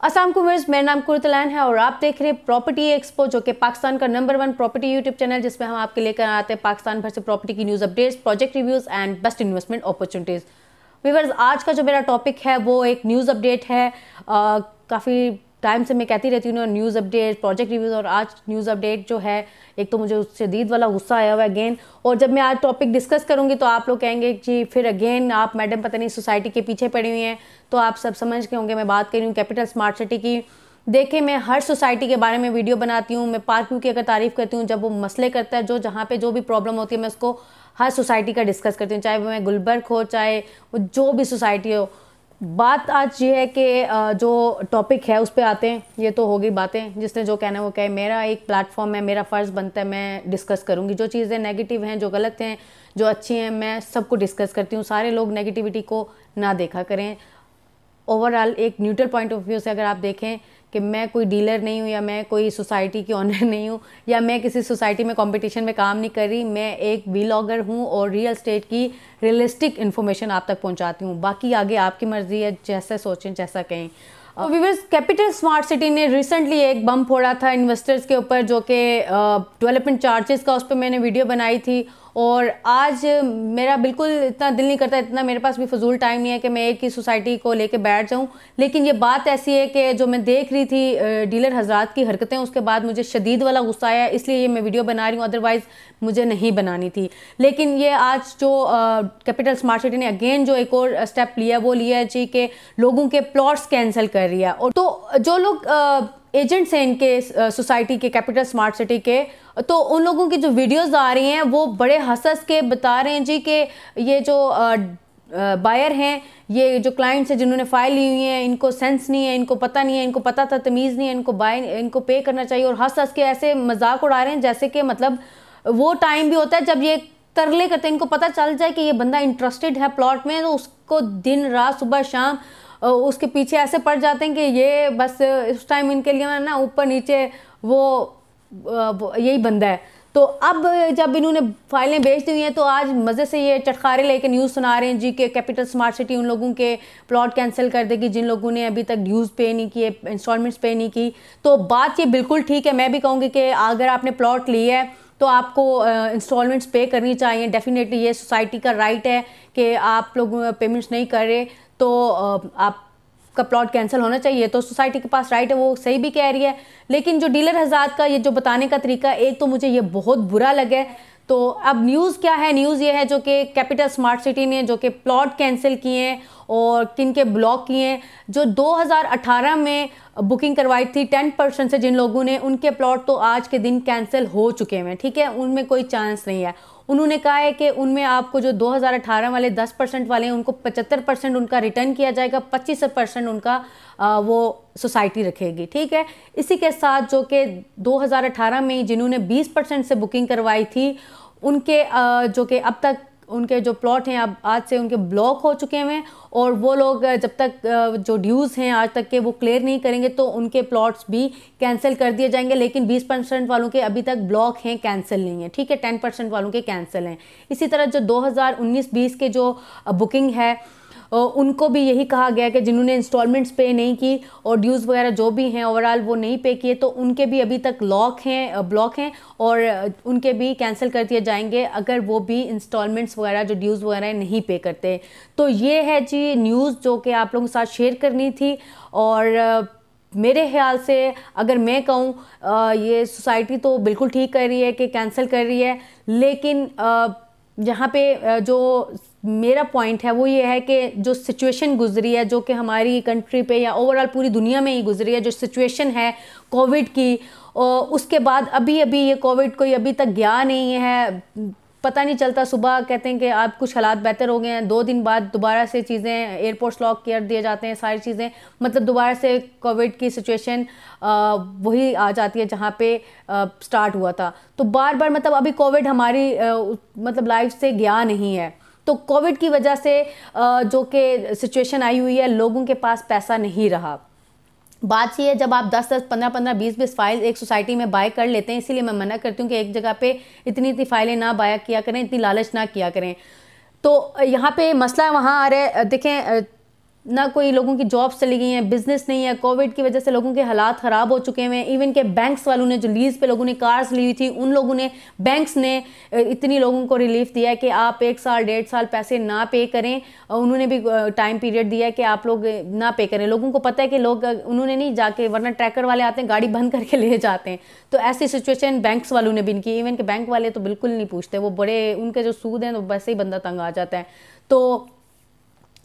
असलम कुमर्स मेरा नाम कुरतलैन है और आप देख रहे हैं प्रॉपर्टी एक्सपो जो कि पाकिस्तान का number one property YouTube channel जिसमें हम आपके लेकर आते हैं पाकिस्तान भर से प्रॉपर्टी की news updates project reviews and best investment opportunities viewers आज का जो मेरा टॉपिक है, वो एक न्यूज़ अपडेट है। काफ़ी टाइम से मैं कहती रहती हूँ न्यूज़ अपडेट प्रोजेक्ट रिव्यूज़ और आज न्यूज़ अपडेट जो है, एक तो मुझे उससे दीद वाला गुस्सा आया हुआ है अगेन और जब मैं आज टॉपिक डिस्कस करूँगी तो आप लोग कहेंगे कि फिर अगेन आप मैडम पता नहीं सोसाइटी के पीछे पड़ी हुई हैं तो आप सब समझ के होंगे, मैं बात कर रही हूँ कैपिटल स्मार्ट सिटी की। देखें, मैं हर सोसाइटी के बारे में वीडियो बनाती हूँ, मैं पार्क की अगर तारीफ़ करती हूँ, जब वो मसले करता है, जो जहाँ पे जो भी प्रॉब्लम होती है, मैं उसको हर सोसाइटी का डिस्कस करती हूँ, चाहे वो मैं गुलबर्ग हो, चाहे वो जो भी सोसाइटी हो। बात आज ये है कि जो टॉपिक है, उस पर आते हैं। ये तो होगी बातें। जिसने जो कहना है वो कहे, मेरा एक प्लेटफॉर्म है, मेरा फ़र्ज़ बनता है, मैं डिस्कस करूँगी। जो चीज़ें नेगेटिव हैं, जो गलत हैं, जो अच्छी हैं, मैं सबको डिस्कस करती हूँ। सारे लोग नेगेटिविटी को ना देखा करें। ओवरऑल एक न्यूट्रल पॉइंट ऑफ़ व्यू से अगर आप देखें कि मैं कोई डीलर नहीं हूँ या मैं कोई सोसाइटी की ऑनर नहीं हूँ या मैं किसी सोसाइटी में कंपटीशन में काम नहीं कर रही मैं एक वीलॉगर हूँ और रियल स्टेट की रियलिस्टिक इन्फॉर्मेशन आप तक पहुँचाती हूँ। बाकी आगे आपकी मर्ज़ी है जैसा सोचें जैसा कहें। तो वीवर्स कैपिटल स्मार्ट सिटी ने रिसेंटली एक बम फोड़ा था इन्वेस्टर्स के ऊपर जो कि डेवलपमेंट चार्जेस का उस पर मैंने वीडियो बनाई थी और आज मेरा बिल्कुल इतना दिल नहीं करता, इतना मेरे पास भी फजूल टाइम नहीं है कि मैं एक ही सोसाइटी को लेके बैठ जाऊँ। लेकिन ये बात ऐसी है कि जो मैं देख रही थी डीलर हजरात की हरकतें, उसके बाद मुझे शदीद वाला गुस्सा आया, इसलिए ये मैं वीडियो बना रही हूँ अदरवाइज़ मुझे नहीं बनानी थी। लेकिन ये आज जो कैपिटल स्मार्ट सिटी ने अगेन जो एक और स्टेप लिया, वो लिया है जी कि लोगों के प्लॉट्स कैंसिल कर रही है। और तो जो लोग एजेंट्स हैं इनके सोसाइटी के, कैपिटल स्मार्ट सिटी के। तो उन लोगों की जो वीडियोस आ रही हैं, वो बड़े हंस के बता रहे हैं जी कि ये जो बायर हैं, ये जो क्लाइंट्स हैं जिन्होंने फ़ाइल ली हुई हैं, इनको सेंस नहीं है, इनको पता नहीं है, इनको पता था तमीज़ नहीं है, इनको बाय इनको पे करना चाहिए और हंस हंस के ऐसे मज़ाक उड़ा रहे हैं जैसे कि मतलब वो टाइम भी होता है जब ये तरले करते हैं, इनको पता चल जाए कि ये बंदा इंटरेस्टेड है प्लॉट में तो उसको दिन, रात, सुबह, शाम उसके पीछे ऐसे पड़ जाते हैं कि ये बस उस टाइम इनके लिए ना ऊपर नीचे वो यही बंदा है। तो अब जब इन्होंने फाइलें बेच दी हुई हैं तो आज मज़े से ये चटखारे लेके न्यूज़ सुना रहे हैं। जी के कैपिटल स्मार्ट सिटी उन लोगों के प्लॉट कैंसिल कर देगी, जिन लोगों ने अभी तक ड्यूज़ पे नहीं किए इंस्टॉलमेंट्स पे नहीं की। तो बात ये बिल्कुल ठीक है। मैं भी कहूँगी कि अगर आपने प्लॉट लिया है तो आपको इंस्टॉलमेंट्स पे करनी चाहिए। डेफिनेटली ये सोसाइटी का राइट है कि आप लोग पेमेंट्स नहीं कर रहे तो आप का प्लॉट कैंसिल होना चाहिए। तो सोसाइटी के पास राइट है, वो सही भी कह रही है। लेकिन जो डीलर हज़ार का, ये जो बताने का तरीका, एक तो मुझे ये बहुत बुरा लगे तो अब न्यूज़ क्या है? न्यूज़ ये है जो कि कैपिटल स्मार्ट सिटी ने जो कि प्लॉट कैंसिल किए हैं और किन के ब्लॉक किए हैं, जो 2018 में बुकिंग करवाई थी 10 परसेंट से जिन लोगों ने, उनके प्लॉट तो आज के दिन कैंसिल हो चुके हैं। ठीक है? उनमें कोई चांस नहीं है। उन्होंने कहा है कि उनमें आपको जो 2018 वाले 10 परसेंट वाले हैं उनको 75 परसेंट उनका रिटर्न किया जाएगा 25 परसेंट उनका आ, वो सोसाइटी रखेगी ठीक है? इसी के साथ जो कि 2018 में जिन्होंने 20 परसेंट से बुकिंग करवाई थी उनके आ, जो कि अब तक उनके जो प्लॉट हैं, अब आज से उनके ब्लॉक हो चुके हैं और वो लोग जब तक जो ड्यूज़ हैं आज तक के वो क्लियर नहीं करेंगे तो उनके प्लॉट्स भी कैंसिल कर दिए जाएँगे, लेकिन 20 परसेंट वालों के अभी तक ब्लॉक हैं कैंसिल नहीं है, ठीक है? 10 परसेंट वालों के कैंसिल हैं। इसी तरह जो 2019-20 के जो बुकिंग है उनको भी यही कहा गया कि जिन्होंने इंस्टॉलमेंट्स पे नहीं की और ड्यूज़ वगैरह जो भी हैं ओवरऑल वो नहीं पे किए तो उनके भी अभी तक लॉक हैं ब्लॉक हैं और उनके भी कैंसिल कर दिए जाएँगे अगर वो भी इंस्टॉलमेंट्स वगैरह जो ड्यूज़ वगैरह नहीं पे करते। तो ये है जी न्यूज़ जो कि आप लोगों के साथ शेयर करनी थी और मेरे ख्याल से अगर मैं कहूँ ये सोसाइटी तो बिल्कुल ठीक कर रही है कि कैंसिल कर रही है, लेकिन जहाँ पे जो मेरा पॉइंट है वो ये है कि जो सिचुएशन गुजरी है, जो कि हमारी कंट्री पे या ओवरऑल पूरी दुनिया में ही गुजरी है, जो सिचुएशन है कोविड की और उसके बाद अभी अभी ये कोविड कोई अभी तक गया नहीं है पता नहीं चलता सुबह कहते हैं कि आप कुछ हालात बेहतर हो गए हैं। दो दिन बाद दोबारा से चीज़ें एयरपोर्ट्स लॉक कर दिए जाते हैं सारी चीज़ें। मतलब दोबारा से कोविड की सिचुएशन वही आ जाती है जहाँ पे आ, स्टार्ट हुआ था। तो बार बार मतलब अभी कोविड हमारी आ, मतलब लाइफ से गया नहीं है। तो कोविड की वजह से आ, जो कि सिचुएशन आई हुई है लोगों के पास पैसा नहीं रहा। बात यह है, जब आप 10 दस, पंद्रह पंद्रह, बीस बीस फ़ाइल एक सोसाइटी में बाय कर लेते हैं, इसीलिए मैं मना करती हूँ कि एक जगह पे इतनी इतनी फाइलें ना बाय किया करें, इतनी लालच ना किया करें। तो यहाँ पे मसला वहाँ आ रहा है, देखें ना कोई लोगों की जॉब्स चली गई हैं बिज़नेस नहीं है कोविड की वजह से लोगों के हालात ख़राब हो चुके हैं इवन के बैंक्स वालों ने जो लीज पे लोगों ने कार्स ली हुई थी, उन लोगों ने बैंक्स ने इतनी लोगों को रिलीफ दिया है कि आप एक साल, डेढ़ साल पैसे ना पे करें उन्होंने भी टाइम पीरियड दिया है कि आप लोग ना पे करें। लोगों को पता है कि लोग उन्होंने नहीं जाके, वरना ट्रैकर वाले आते हैं, गाड़ी बंद करके ले जाते हैं। तो ऐसी सिचुएशन बैंक्स वालों ने भी नहीं की इवन के बैंक वाले तो बिल्कुल नहीं पूछते, वो बड़े, उनके जो सूद हैं तो वैसे ही बंदा तंग आ जाता है। तो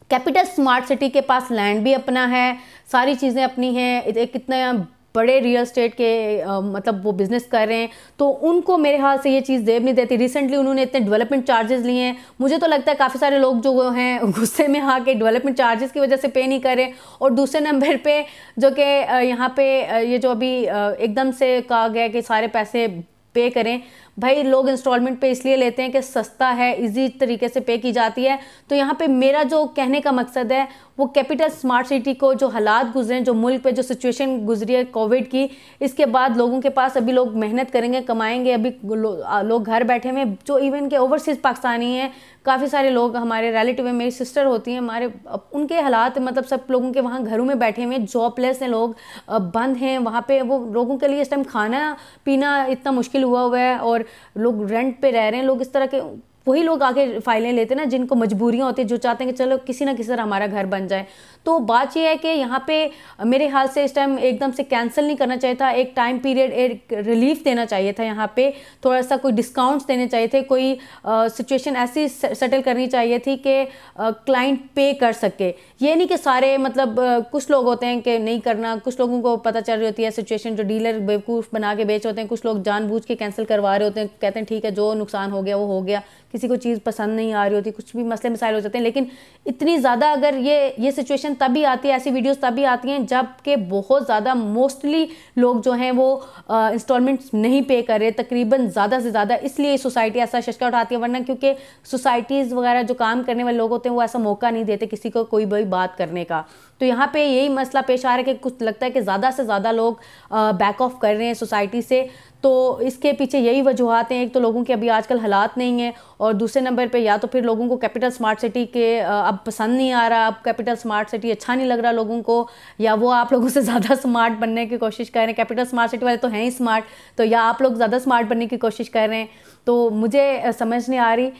कैपिटल स्मार्ट सिटी के पास लैंड भी अपना है सारी चीज़ें अपनी हैं कितने बड़े रियल स्टेट के आ, मतलब वो बिज़नेस कर रहे हैं। तो उनको मेरे हाल से ये चीज़ देव नहीं देती। रिसेंटली उन्होंने इतने डेवलपमेंट चार्जेस लिए हैं। मुझे तो लगता है काफ़ी सारे लोग जो हैं गुस्से में आके डेवलपमेंट चार्जेस की वजह से पे नहीं कर और दूसरे नंबर पे जो कि यहाँ पे ये जो अभी एकदम से कहा गया कि सारे पैसे पे करें भाई लोग इंस्टॉलमेंट पे इसलिए लेते हैं कि सस्ता है इजी तरीके से पे की जाती है। तो यहाँ पे मेरा जो कहने का मकसद है, वो कैपिटल स्मार्ट सिटी को जो हालात गुजरे, जो मुल्क पे जो सिचुएशन गुजरी है कोविड की, इसके बाद लोगों के पास अभी लोग मेहनत करेंगे, कमाएँगे, अभी लोग घर बैठे हुए जो इवन के ओवरसीज़ पाकिस्तानी हैं, काफ़ी सारे लोग हमारे रिलेटिव हैं, मेरी सिस्टर होती हैं, हमारे उनके हालात मतलब सब लोगों के वहाँ घरों में बैठे हुए जॉबलेस हैं लोग बंद हैं, वहाँ पे वो लोगों के लिए इस टाइम खाना पीना इतना मुश्किल हुआ हुआ है और लोग रेंट पे रह रहे हैं लोग इस तरह के वही लोग आगे फाइलें लेते हैं ना, जिनको मजबूरियाँ होती है, जो चाहते हैं कि चलो किसी ना किसी तरह हमारा घर बन जाए। तो बात यह है कि यहाँ पे मेरे हाल से इस टाइम एकदम से कैंसिल नहीं करना चाहिए था। एक टाइम पीरियड एक रिलीफ देना चाहिए था यहाँ पे। थोड़ा सा कोई डिस्काउंट्स देने चाहिए थे, कोई सिचुएशन ऐसी सेटल करनी चाहिए थी कि क्लाइंट पे कर सके। ये नहीं कि सारे मतलब कुछ लोग होते हैं कि नहीं करना, कुछ लोगों को पता चल रही होती है सिचुएशन जो डीलर बेवकूफ़ बना के बेच होते हैं, कुछ लोग जानबूझ के कैंसिल करवा रहे होते हैं, कहते हैं, ठीक है, जो नुकसान हो गया, वो हो गया। किसी को चीज़ पसंद नहीं आ रही होती, कुछ भी मसले मसाइल हो जाते हैं। लेकिन इतनी ज़्यादा अगर ये ये सिचुएशन तभी आती है, ऐसी वीडियोस तभी आती हैं जब के बहुत ज़्यादा मोस्टली लोग जो हैं वो इंस्टॉलमेंट्स नहीं पे कर रहे, तकरीबन ज़्यादा से ज़्यादा। इसलिए सोसाइटी ऐसा शशका उठाती है, वरना क्योंकि सोसाइटीज़ वगैरह जो काम करने वाले लोग होते हैं, वो ऐसा मौका नहीं देते किसी को कोई भी बात करने का। तो यहाँ पे यही मसला पेश आ रहा है कि कुछ लगता है कि ज़्यादा से ज़्यादा लोग बैक ऑफ़ कर रहे हैं सोसाइटी से। तो इसके पीछे यही वजूहत हैं। एक तो लोगों के अभी आजकल हालात नहीं हैं और दूसरे नंबर पे या तो फिर लोगों को कैपिटल स्मार्ट सिटी के अब पसंद नहीं आ रहा, अब कैपिटल स्मार्ट सिटी अच्छा नहीं लग रहा लोगों को, या वो आप लोगों से ज़्यादा स्मार्ट बनने की कोशिश कर रहे हैं। कैपिटल स्मार्ट सिटी वाले तो हैं ही स्मार्ट तो या आप लोग ज़्यादा स्मार्ट बनने की कोशिश कर रहे हैं। तो मुझे समझ नहीं आ रही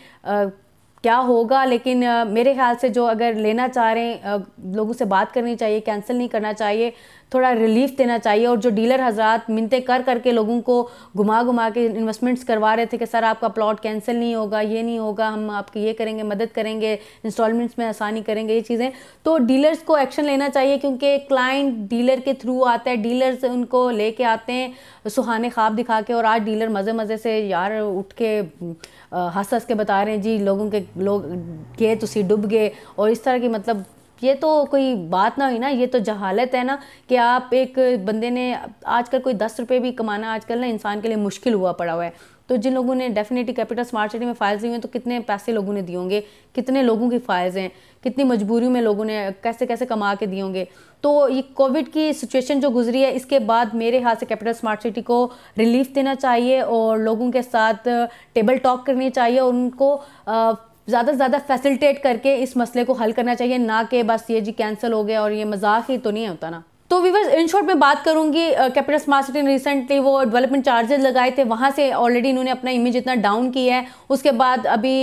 क्या होगा, लेकिन मेरे ख्याल से जो अगर लेना चाह रहे हैं लोगों से बात करनी चाहिए, कैंसिल नहीं करना चाहिए थोड़ा रिलीफ देना चाहिए और जो डीलर हजरात मिनते कर करके लोगों को घुमा घुमा के इन्वेस्टमेंट्स करवा रहे थे कि, सर, आपका प्लॉट कैंसिल नहीं होगा, ये नहीं होगा, हम आपकी ये करेंगे, मदद करेंगे इंस्टॉलमेंट्स में आसानी करेंगे, ये चीज़ें। तो डीलर्स को एक्शन लेना चाहिए क्योंकि क्लाइंट डीलर के थ्रू आता है डीलर्स उनको लेके आते हैं सुहाने ख्वाब दिखा के और आज डीलर मज़े मज़े से यार उठ के हंस हंस के बता रहे हैं, जी, लोगों के, लोग, गए तो सी डूब गए, और इस तरह की मतलब ये तो कोई बात ना हुई ना, ये तो जहालत है ना कि आप एक बंदे ने आजकल कोई दस रुपये भी कमाना आजकल ना इंसान के लिए मुश्किल हुआ पड़ा हुआ है। तो जिन लोगों ने डेफिनेटली कैपिटल स्मार्ट सिटी में फाइल्स हुई हैं तो कितने पैसे लोगों ने दिए होंगे? कितने लोगों की फाइल्स हैं? कितनी मजबूरी में लोगों ने कैसे कैसे कमा के दिए होंगे? तो ये कोविड की सिचुएशन जो गुजरी है, इसके बाद मेरे हाथ से कैपिटल स्मार्ट सिटी को रिलीफ देना चाहिए और लोगों के साथ टेबल टॉक करनी चाहिए और उनको ज़्यादा से ज़्यादा फैसिलिटेट करके इस मसले को हल करना चाहिए, ना कि बस ये जी कैंसिल हो गया और ये मज़ाक ही तो नहीं होता ना। तो वीवर्स इन शॉर्ट में बात करूँगी कैपिटल स्मार्ट सिटी ने रिसेंटली वो डेवलपमेंट चार्जेस लगाए थे, वहाँ से ऑलरेडी इन्होंने अपना इमेज इतना डाउन किया है। उसके बाद अभी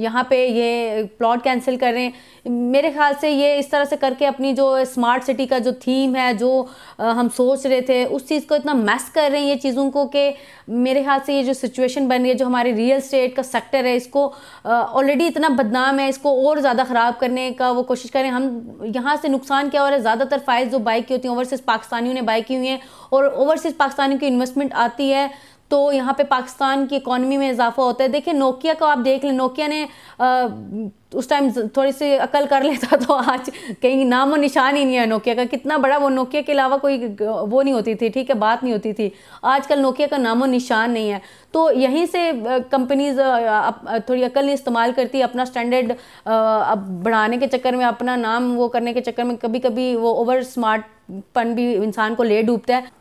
यहाँ पे ये प्लॉट कैंसिल कर रहे हैं। मेरे ख्याल से ये इस तरह से करके अपनी जो स्मार्ट सिटी का जो थीम है, जो हम सोच रहे थे, उस चीज़ को इतना मैस कर रहे हैं ये चीज़ों को कि मेरे ख्याल से ये जो सिचुएशन बन रही है, जो हमारे रियल स्टेट का सेक्टर है, इसको ऑलरेडी इतना बदनाम है, इसको और ज़्यादा ख़राब करने का वो कोशिश करें हम यहाँ से नुकसान क्या हो रहा है? ज़्यादातर फ़ाइल जो बाइक की होती हैं ओवरसीज़ पाकिस्तानियों ने बाय की हुई हैं और ओवरसीज़ पाकिस्तानियों की इन्वेस्टमेंट आती है तो यहाँ पे पाकिस्तान की इकॉनमी में इजाफा होता है। देखिए नोकिया को आप देख लें नोकिया ने आ, उस टाइम थोड़ी सी अकल कर लेता तो आज कहीं नाम और निशान ही नहीं है नोकिया का। कितना बड़ा वो नोकिया के अलावा कोई वो नहीं होती थी ठीक है बात नहीं होती थी। आजकल नोकिया का नाम और निशान नहीं है। तो यहीं से कंपनीज़ थोड़ी अकल नहीं इस्तेमाल करती अपना स्टैंडर्ड अब बढ़ाने के चक्कर में अपना नाम वो करने के चक्कर में कभी कभी वो ओवर स्मार्ट पन भी इंसान को ले डूबता है।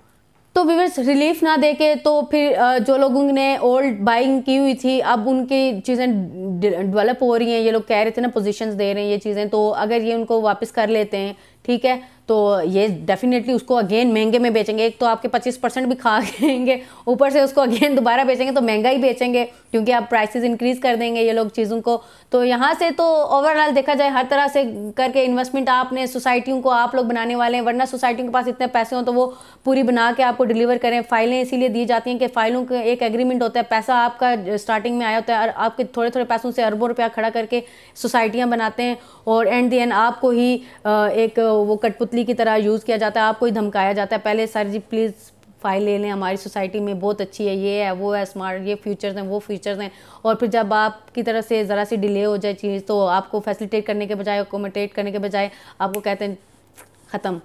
तो व्यूवर्स रिलीफ ना दे के तो फिर जो लोगों ने ओल्ड बाइंग की हुई थी, अब उनकी चीज़ें डेवलप हो रही हैं, ये लोग कह रहे थे ना पोजीशंस दे रहे हैं ये चीज़ें तो अगर ये उनको वापस कर लेते हैं ठीक है? तो ये डेफिनेटली उसको अगेन महँगे में बेचेंगे। एक तो आपके 25 परसेंट भी खा गएँगे। ऊपर से उसको अगेन दोबारा बेचेंगे तो महँगा ही बेचेंगे, क्योंकि आप प्राइसेस इंक्रीज कर देंगे ये लोग चीज़ों को। तो यहाँ से तो ओवरऑल देखा जाए, हर तरह से करके इन्वेस्टमेंट आपने सोसाइटियों को आप लोग बनाने वाले हैं, वरना सोसाइटियों के पास इतने पैसे हों तो वो पूरी बना के आपको डिलीवर करें। फाइलें इसीलिए दी जाती हैं कि फ़ाइलों का एक एग्रीमेंट होता है, पैसा आपका स्टार्टिंग में आया होता है और आपके थोड़े थोड़े पैसों से अरबों रुपया खड़ा करके सोसाइटियाँ बनाते हैं। और एंड दी एंड आपको ही एक वो कठपुतली की तरह यूज़ किया जाता है आपको ही धमकाया जाता है। पहले सर जी प्लीज़ फ़ाइल ले लें हमारी सोसाइटी में बहुत अच्छी है ये है वो है स्मार्ट ये फीचर्स हैं वो फीचर्स हैं। और फिर जब आपकी तरफ़ से ज़रा सी डिले हो जाए चीज़ तो आपको फैसिलिटेट करने के बजाय अकोमोडेट करने के बजाय आपको कहते हैं ख़त्म।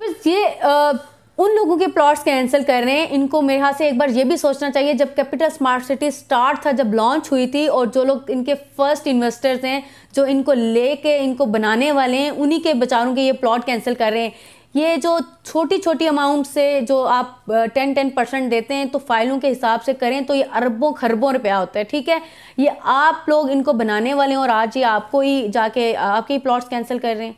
बस ये आ, उन लोगों के प्लॉट्स कैंसिल कर रहे हैं। इनको मेरे हाथ से एक बार ये भी सोचना चाहिए, जब कैपिटल स्मार्ट सिटी स्टार्ट था, जब लॉन्च हुई थी और जो लोग इनके फ़र्स्ट इन्वेस्टर्स हैं, जो इनको ले लेके इनको बनाने वाले हैं, उन्हीं के बेचारों के ये प्लॉट कैंसिल कर रहे हैं। ये जो छोटी छोटी अमाउंट से जो आप टेन टेन परसेंट देते हैं तो फाइलों के हिसाब से करें तो ये अरबों खरबों रुपया होता है, ठीक है? ये आप लोग इनको बनाने वाले हैं और आज ये आपको ही जाके, आपके ही प्लॉट्स कैंसिल कर रहे हैं।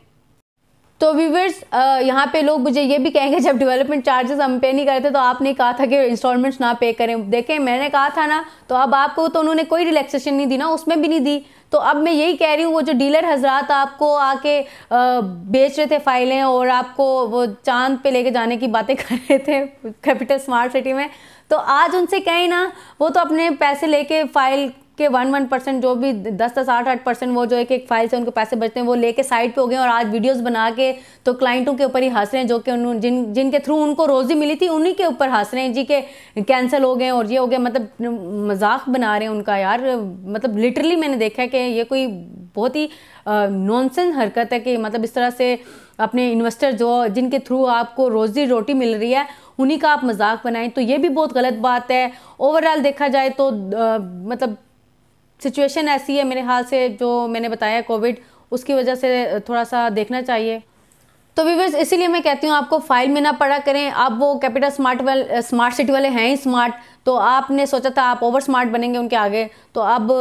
तो व्यूवर्स यहाँ पे लोग मुझे ये भी कहेंगे, जब डेवलपमेंट चार्जेस हम पे नहीं करते तो आपने कहा था कि इंस्टॉलमेंट्स ना पे करें। देखें, मैंने कहा था ना तो अब आपको तो उन्होंने कोई रिलैक्सेशन नहीं दी ना, उसमें भी नहीं दी। तो अब मैं यही कह रही हूँ, वो जो डीलर हजरात आपको आके बेच रहे थे फाइलें और आपको वो चाँद पे लेके जाने की बातें कर रहे थे कैपिटल स्मार्ट सिटी में तो आज उनसे कहें ना, वो तो अपने पैसे लेके फ़ाइल के वन वन परसेंट जो भी दस दस आठ आठ परसेंट वो जो एक एक फ़ाइल से उनको पैसे बचते हैं वो लेके साइड पे हो गए और आज वीडियोस बना के तो क्लाइंटों के ऊपर ही हंस रहे हैं जो कि उन जिन जिनके थ्रू उनको रोज़ी मिली थी उन्हीं के ऊपर हंस रहे हैं। जी के कैंसिल हो गए और ये हो गया मतलब मज़ाक बना रहे हैं उनका यार। मतलब लिटरली मैंने देखा है कि ये कोई बहुत ही नॉनसेंस हरकत है कि मतलब इस तरह से अपने इन्वेस्टर जो जिनके थ्रू आपको रोज़ी रोटी मिल रही है उन्हीं का आप मज़ाक बनाएँ। तो ये भी बहुत गलत बात है। ओवरऑल देखा जाए तो आ, मतलब सिचुएशन ऐसी है मेरे हाल से जो मैंने बताया कोविड, उसकी वजह से थोड़ा सा देखना चाहिए। तो वीवर्स इसीलिए मैं कहती हूँ, आपको फ़ाइल में ना पड़ा करें। आप वो कैपिटल स्मार्ट वाले स्मार्ट सिटी वाले हैं ही स्मार्ट तो आपने सोचा था आप ओवर स्मार्ट बनेंगे उनके आगे। तो अब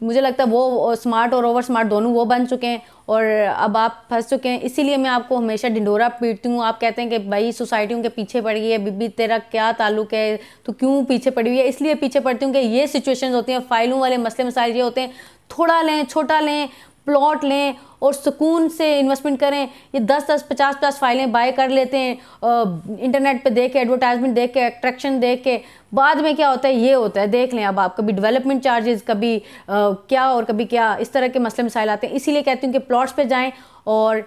मुझे लगता है वो स्मार्ट और ओवर स्मार्ट दोनों वो बन चुके हैं और अब आप फंस चुके हैं। इसीलिए मैं आपको हमेशा डिंडोरा पीटती हूँ। आप कहते हैं कि भाई सोसाइटियों के पीछे पड़ गई है। बीबी, तेरा क्या ताल्लुक है? तो क्यों पीछे पड़ी हुई है? इसलिए पीछे पड़ती हूँ कि ये सिचुएशन होती हैं, फाइलों वाले मसले मसाइल ये होते हैं। थोड़ा लें, छोटा लें प्लॉट लें और सुकून से इन्वेस्टमेंट करें। ये दस दस पचास पचास फाइलें बाय कर लेते हैं इंटरनेट पे देख के एडवर्टाइजमेंट देख के अट्रैक्शन देख के। बाद में क्या होता है? ये होता है देख लें अब आप कभी डेवलपमेंट चार्जेस कभी आ, क्या और कभी क्या इस तरह के मसले मसाइल आते हैं। इसीलिए कहती हूँ कि प्लॉट्स पर जाएँ और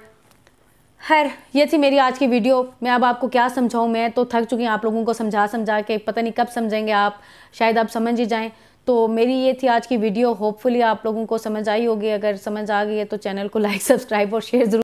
खैर ये थी मेरी आज की वीडियो। मैं अब आपको क्या समझाऊँ? मैं तो थक चुकी हूँ आप लोगों को समझा समझा के पता नहीं कब समझेंगे आप शायद आप समझ ही जाएँ। तो मेरी ये थी आज की वीडियो। होपफुली आप लोगों को समझ आई होगी। अगर समझ आ गई है तो चैनल को लाइक सब्सक्राइब और शेयर ज़रूर